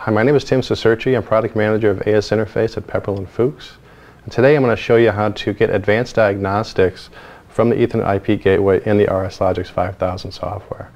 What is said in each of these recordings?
Hi, my name is Tim Cicerchi. I'm product manager of AS Interface at Pepperl & Fuchs. And today I'm going to show you how to get advanced diagnostics from the Ethernet IP gateway in the RSLogix 5000 software.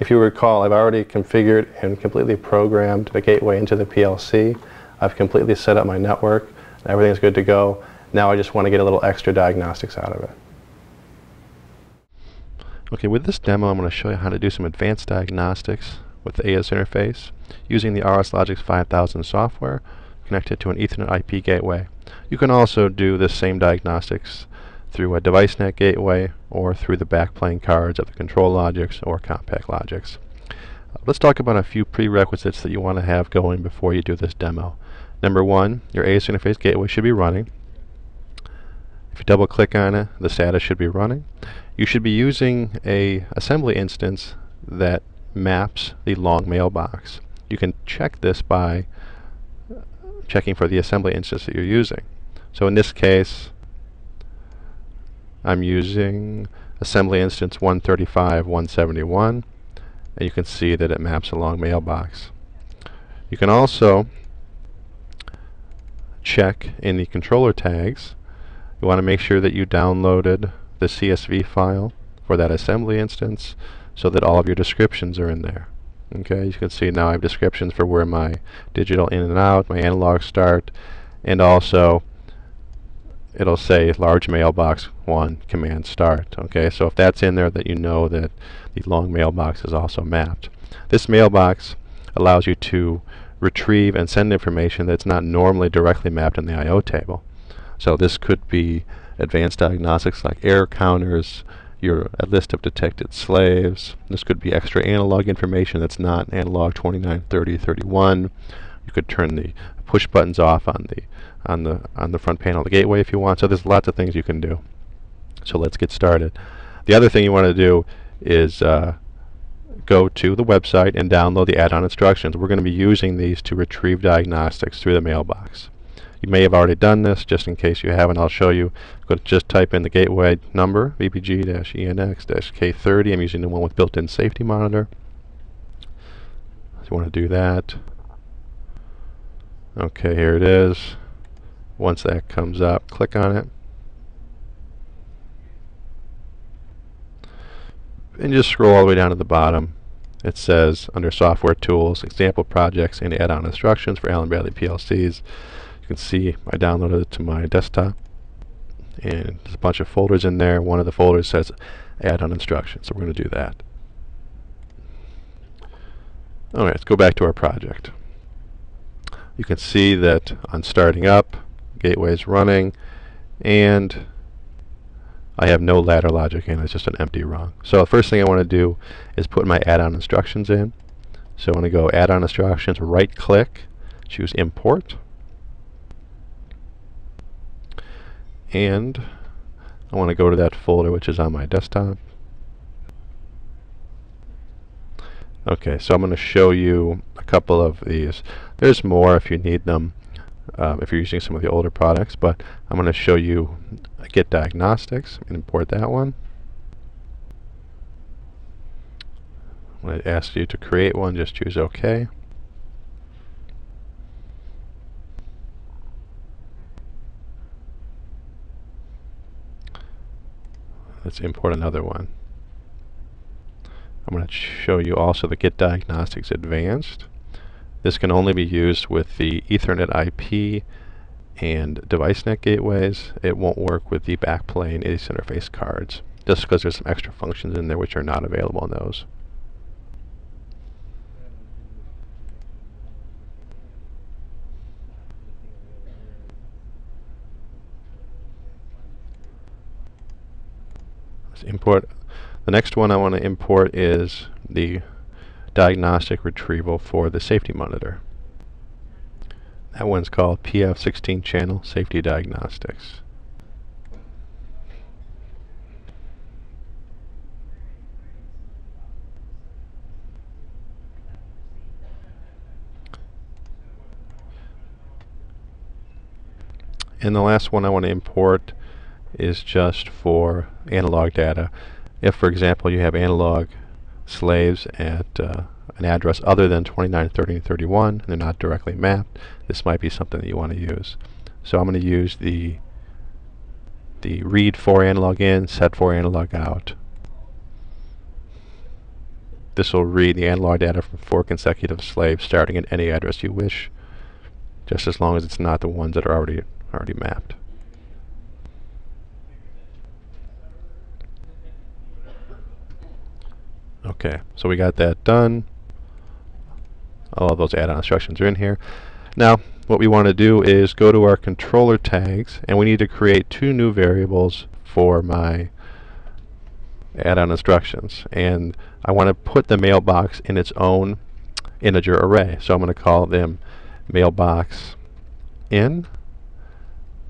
If you recall, I've already configured and completely programmed the gateway into the PLC. I've completely set up my network. Everything's good to go. Now I just want to get a little extra diagnostics out of it. Okay, with this demo I'm going to show you how to do some advanced diagnostics with the AS interface using the RSLogix 5000 software connected to an Ethernet IP gateway. You can also do the same diagnostics through a DeviceNet gateway or through the backplane cards of the Control ControlLogix or CompactLogix. Uh, let's talk about a few prerequisites that you want to have going before you do this demo. Number one, your AS interface gateway should be running. If you double click on it, the status should be running. You should be using a assembly instance that maps the long mailbox. You can check this by uh, checking for the assembly instance that you're using. So in this case, I'm using assembly instance 135 171 and you can see that it maps a long mailbox. You can also check in the controller tags you want to make sure that you downloaded the CSV file for that assembly instance so that all of your descriptions are in there. Okay, you can see now I have descriptions for where my digital in and out, my analog start, and also it'll say large mailbox 1 command start. Okay, so if that's in there that you know that the long mailbox is also mapped. This mailbox allows you to retrieve and send information that's not normally directly mapped in the I.O. table. So this could be advanced diagnostics like error counters, your a list of detected slaves. This could be extra analog information that's not analog 29, 30, 31. You could turn the push buttons off on the on the on the front panel of the gateway if you want. So there's lots of things you can do. So let's get started. The other thing you want to do is uh, go to the website and download the add-on instructions. We're going to be using these to retrieve diagnostics through the mailbox. You may have already done this, just in case you haven't, I'll show you. Go to just type in the gateway number, VBG-ENX-K30. I'm using the one with built-in safety monitor. So you want to do that. Okay, here it is. Once that comes up, click on it. And just scroll all the way down to the bottom. It says under Software Tools, Example Projects, and Add-on Instructions for Allen Bradley PLCs. You can see I downloaded it to my desktop and there's a bunch of folders in there. One of the folders says add-on instructions, so we're going to do that. Alright, let's go back to our project. You can see that on starting up, gateway is running, and I have no ladder logic in, it's just an empty rung. So the first thing I want to do is put my add-on instructions in. So I want to go add-on instructions, right click, choose import, and I want to go to that folder which is on my desktop. Okay, so I'm going to show you a couple of these. There's more if you need them, um, if you're using some of the older products, but I'm going to show you Get Diagnostics and import that one. When it asks you to create one, just choose OK. Let's import another one. I'm going to show you also the Get Diagnostics Advanced. This can only be used with the Ethernet IP and DeviceNet gateways. It won't work with the backplane AS interface cards, just because there's some extra functions in there which are not available in those. Import. The next one I want to import is the diagnostic retrieval for the safety monitor. That one's called PF16 channel safety diagnostics. And the last one I want to import is just for analog data. If, for example, you have analog slaves at uh, an address other than 29, 30, and 31, and they're not directly mapped, this might be something that you want to use. So I'm going to use the the read for analog in, set for analog out. This will read the analog data from four consecutive slaves starting at any address you wish, just as long as it's not the ones that are already already mapped. Okay, so we got that done. All of those add-on instructions are in here. Now, what we want to do is go to our controller tags, and we need to create two new variables for my add-on instructions. And I want to put the mailbox in its own integer array. So I'm going to call them mailbox in.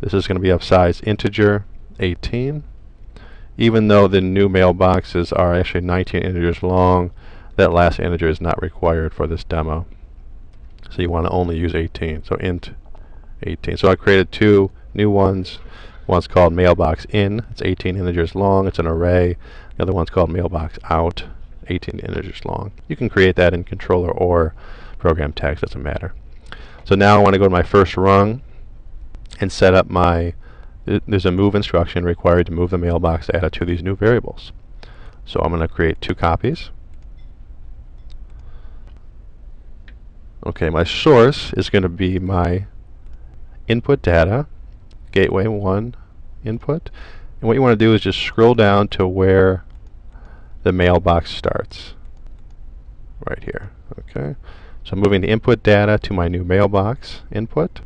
This is going to be of size integer 18 even though the new mailboxes are actually 19 integers long, that last integer is not required for this demo. So you want to only use 18. So int 18. So I created two new ones. One's called mailbox in. It's 18 integers long. It's an array. The other one's called mailbox out. 18 integers long. You can create that in controller or program text. Doesn't matter. So now I want to go to my first rung and set up my there's a move instruction required to move the mailbox data to these new variables. So I'm going to create two copies. Okay, my source is going to be my input data, gateway 1 input. And what you want to do is just scroll down to where the mailbox starts. Right here. Okay. So I'm moving the input data to my new mailbox input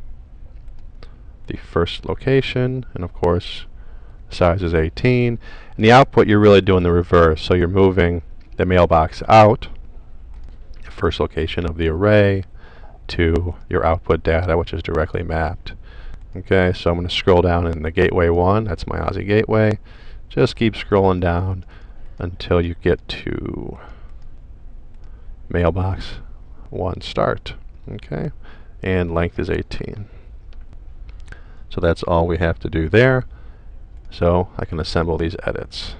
the first location, and of course size is 18. And the output, you're really doing the reverse. So you're moving the mailbox out, the first location of the array, to your output data, which is directly mapped. Okay, so I'm going to scroll down in the gateway 1, that's my AS-i gateway. Just keep scrolling down until you get to mailbox 1 start. Okay, and length is 18. So that's all we have to do there. So I can assemble these edits.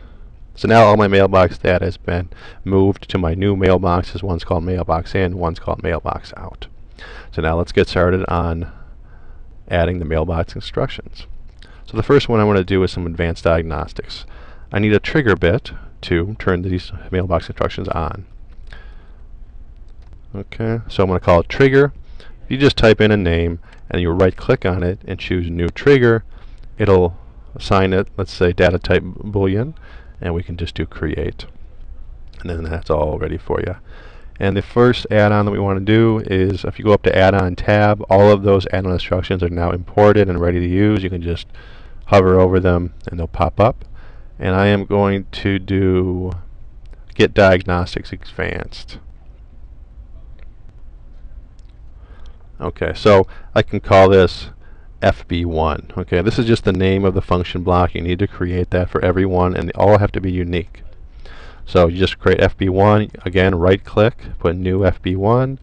So now all my mailbox data has been moved to my new mailboxes. One's called mailbox in, one's called mailbox out. So now let's get started on adding the mailbox instructions. So the first one I want to do is some advanced diagnostics. I need a trigger bit to turn these mailbox instructions on. Okay, so I'm going to call it trigger. You just type in a name and you right click on it and choose new trigger it'll assign it let's say data type boolean and we can just do create. And then that's all ready for you and the first add-on that we want to do is if you go up to add-on tab all of those add-on instructions are now imported and ready to use. You can just hover over them and they'll pop up. And I am going to do get diagnostics advanced Okay, so I can call this FB1. Okay, this is just the name of the function block. You need to create that for everyone, and they all have to be unique. So you just create FB1, again, right click, put new FB1.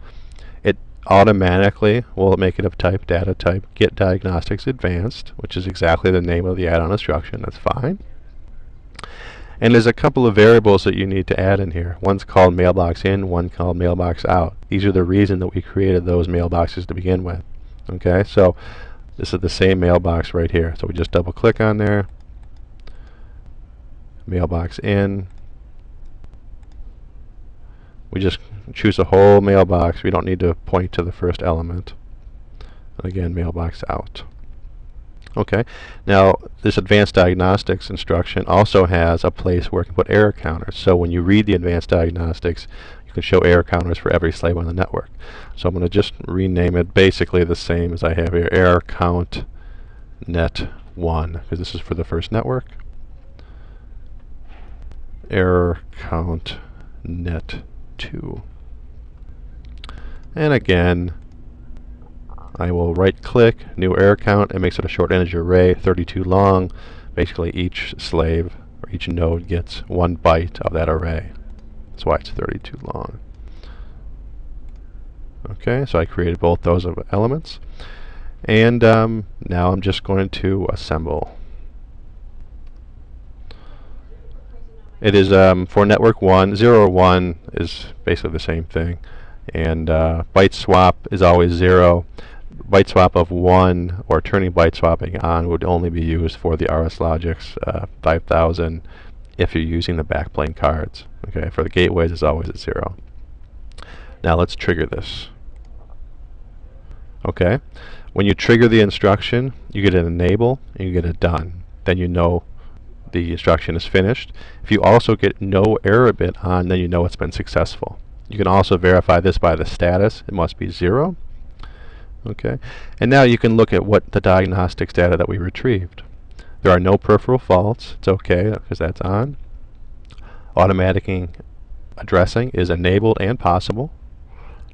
It automatically will make it of type data type get diagnostics advanced, which is exactly the name of the add-on instruction. That's fine. And there's a couple of variables that you need to add in here. One's called mailbox in, one called mailbox out. These are the reason that we created those mailboxes to begin with. Okay, so this is the same mailbox right here. So we just double click on there, mailbox in. We just choose a whole mailbox. We don't need to point to the first element. And again, mailbox out. Okay. Now, this advanced diagnostics instruction also has a place where you can put error counters. So when you read the advanced diagnostics, you can show error counters for every slave on the network. So I'm going to just rename it basically the same as I have here, error count net 1, because this is for the first network. Error count net 2. And again, I will right click, new error count, it makes it a short integer array, 32 long. Basically each slave or each node gets one byte of that array. That's why it's 32 long. Okay, so I created both those of elements. And um, now I'm just going to assemble. It is um, for network 1. 0 or 1 is basically the same thing. And uh, byte swap is always 0. Byte swap of 1 or turning byte swapping on would only be used for the RSLogix uh, 5000 if you're using the backplane cards. Okay, for the gateways it's always at 0. Now let's trigger this. Okay, when you trigger the instruction, you get an enable and you get a done. Then you know the instruction is finished. If you also get no error bit on, then you know it's been successful. You can also verify this by the status. It must be zero. Okay, and now you can look at what the diagnostics data that we retrieved. There are no peripheral faults. It's okay because that's on. Automatic addressing is enabled and possible.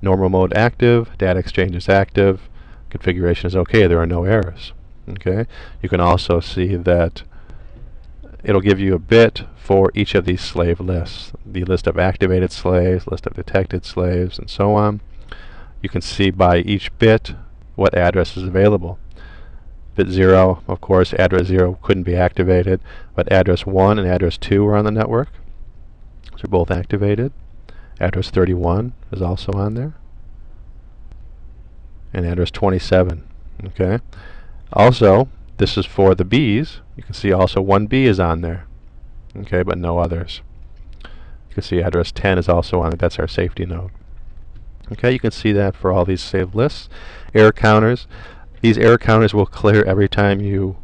Normal mode active, data exchange is active, configuration is okay, there are no errors. Okay, You can also see that it'll give you a bit for each of these slave lists. The list of activated slaves, list of detected slaves, and so on. You can see by each bit what address is available. Bit 0, of course, address 0 couldn't be activated, but address 1 and address 2 are on the network. So they're both activated. Address 31 is also on there. And address 27. Okay. Also, this is for the Bs. You can see also 1B is on there. Okay, but no others. You can see address 10 is also on it. That's our safety node. Okay, you can see that for all these saved lists. Error counters. These error counters will clear every time you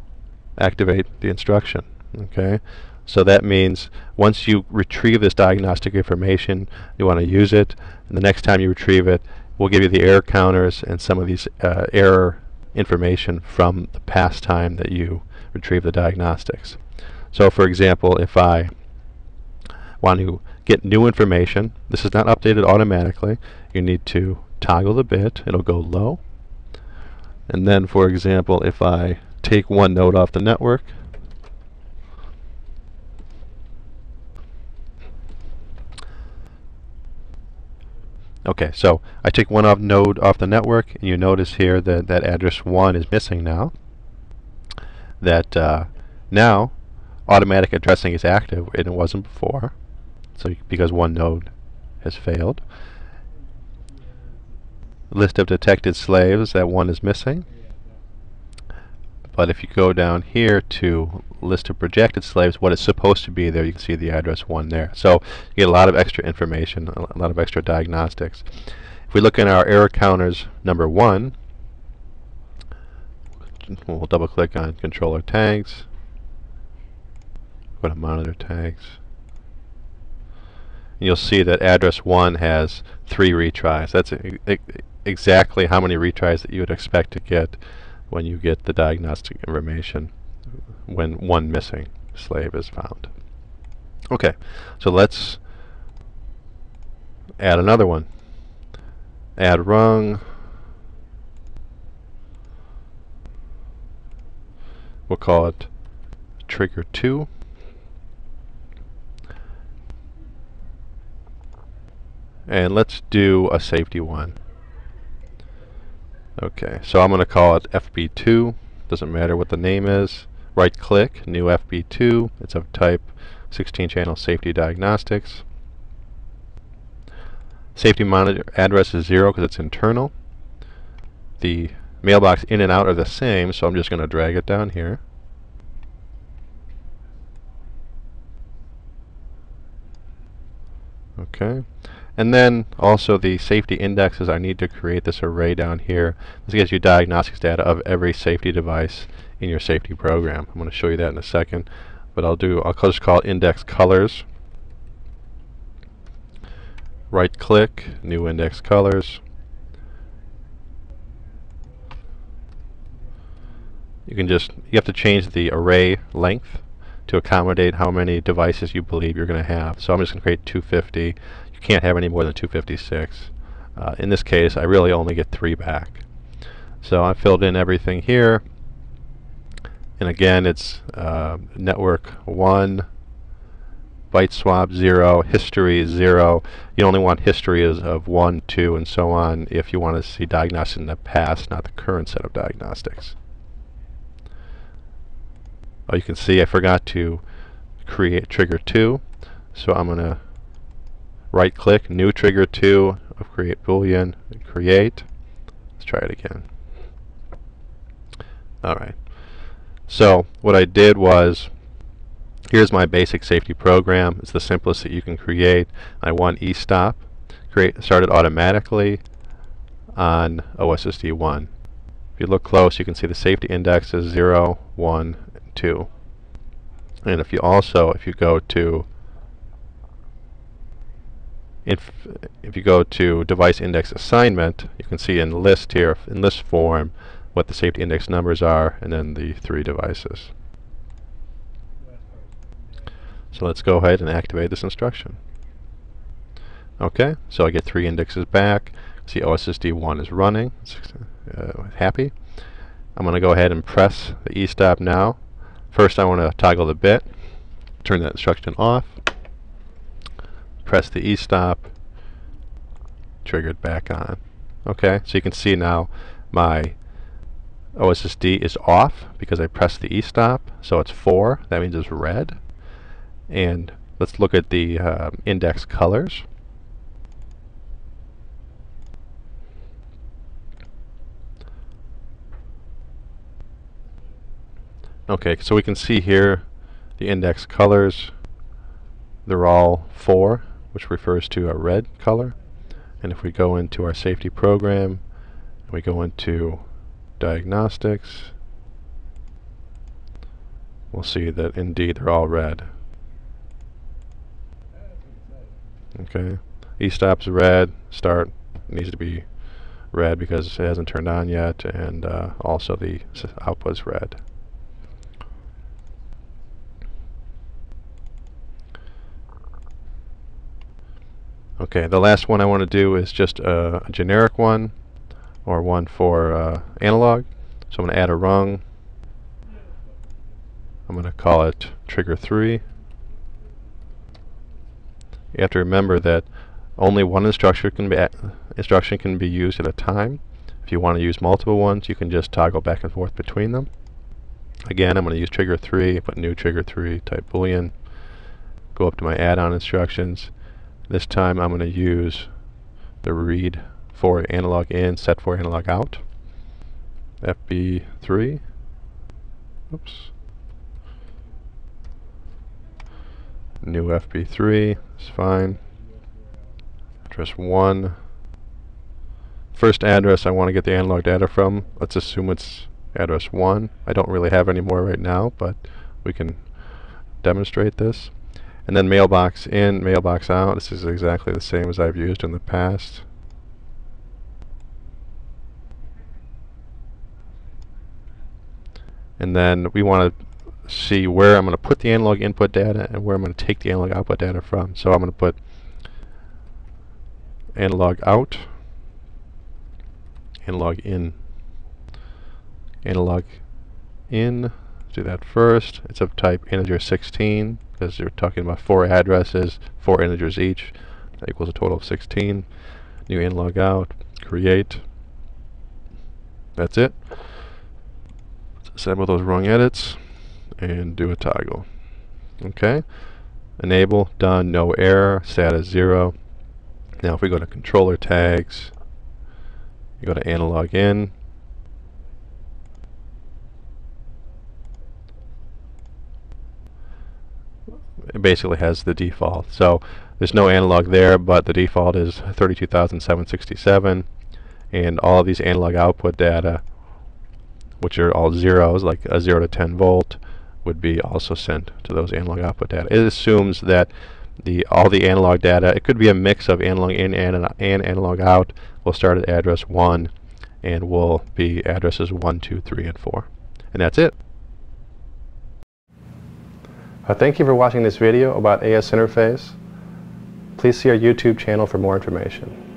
activate the instruction. Okay, so that means once you retrieve this diagnostic information, you want to use it, and the next time you retrieve it, we'll give you the error counters and some of these uh, error information from the past time that you retrieve the diagnostics. So for example, if I want to get new information, this is not updated automatically, you need to toggle the bit, it'll go low. And then for example, if I take one node off the network, Okay, so I take one off node off the network, and you notice here that that address 1 is missing now. That uh, now automatic addressing is active, and it wasn't before, so because one node has failed. List of detected slaves, that one is missing. But if you go down here to list of projected slaves, what is supposed to be there, you can see the address 1 there. So you get a lot of extra information, a lot of extra diagnostics. If we look in our error counters number 1, we'll double click on controller tags, go to monitor tags. And you'll see that address 1 has three retries. That's exactly how many retries that you would expect to get when you get the diagnostic information when one missing slave is found. Okay, so let's add another one. Add rung. We'll call it trigger 2. And let's do a safety one. Okay, so I'm going to call it FB2. Doesn't matter what the name is. Right click, new FB2. It's of type 16 channel safety diagnostics. Safety monitor address is 0 because it's internal. The mailbox in and out are the same, so I'm just going to drag it down here. Okay. And then also the safety indexes, I need to create this array down here. This gives you diagnostics data of every safety device in your safety program. I'm going to show you that in a second. But I'll do, I'll just call index colors. Right click, new index colors. You can just, you have to change the array length to accommodate how many devices you believe you're going to have. So I'm just going to create 250 you can't have any more than 256. Uh, in this case, I really only get three back. So I filled in everything here. And again, it's uh, network 1, byte swap 0, history 0. You only want history of 1, 2, and so on if you want to see diagnostics in the past, not the current set of diagnostics. Oh, you can see I forgot to create trigger 2. So I'm going to right click, new trigger 2 of create boolean, create. Let's try it again. Alright. So what I did was, here's my basic safety program. It's the simplest that you can create. I want eStop create started automatically on OSSD 1. If you look close, you can see the safety index is 0, 1, 2. And if you also, if you go to if, if you go to device index assignment, you can see in list here, in list form, what the safety index numbers are, and then the three devices. So let's go ahead and activate this instruction. Okay, so I get three indexes back. See OSSD1 is running. Uh, happy. I'm going to go ahead and press the e-stop now. First I want to toggle the bit, turn that instruction off, press the e-stop, triggered back on. Okay, so you can see now my OSSD is off because I pressed the e-stop, so it's 4, that means it's red. And let's look at the uh, index colors. Okay, so we can see here the index colors. They're all 4, which refers to a red color. And if we go into our safety program, we go into diagnostics, we'll see that indeed they're all red. Okay, e-stop's red, start needs to be red because it hasn't turned on yet, and uh, also the output's red. Okay, the last one I want to do is just a, a generic one or one for uh, analog. So I'm going to add a rung. I'm going to call it trigger 3. You have to remember that only one instruction can be instruction can be used at a time. If you want to use multiple ones, you can just toggle back and forth between them. Again, I'm going to use trigger 3, put new trigger 3, type boolean, go up to my add-on instructions, this time I'm going to use the read for analog in, set for analog out. FB3. Oops. New FB3 is fine. Address 1. First address I want to get the analog data from, let's assume it's address 1. I don't really have any more right now, but we can demonstrate this. And then mailbox in, mailbox out. This is exactly the same as I've used in the past. And then we want to see where I'm going to put the analog input data and where I'm going to take the analog output data from. So I'm going to put analog out, analog in, analog in, do that first. It's of type integer 16 because you're talking about four addresses, four integers each. That equals a total of 16. New in, log out, create. That's it. Assemble those wrong edits and do a toggle. Okay. Enable, done, no error, status 0. Now if we go to controller tags, you go to analog in, it basically has the default. So there's no analog there, but the default is 32,767, and all of these analog output data, which are all zeros, like a 0 to 10 volt, would be also sent to those analog output data. It assumes that the all the analog data, it could be a mix of analog in and, and analog out, will start at address 1 and will be addresses 1, 2, 3, and 4. And that's it. Uh, thank you for watching this video about AS Interface. Please see our YouTube channel for more information.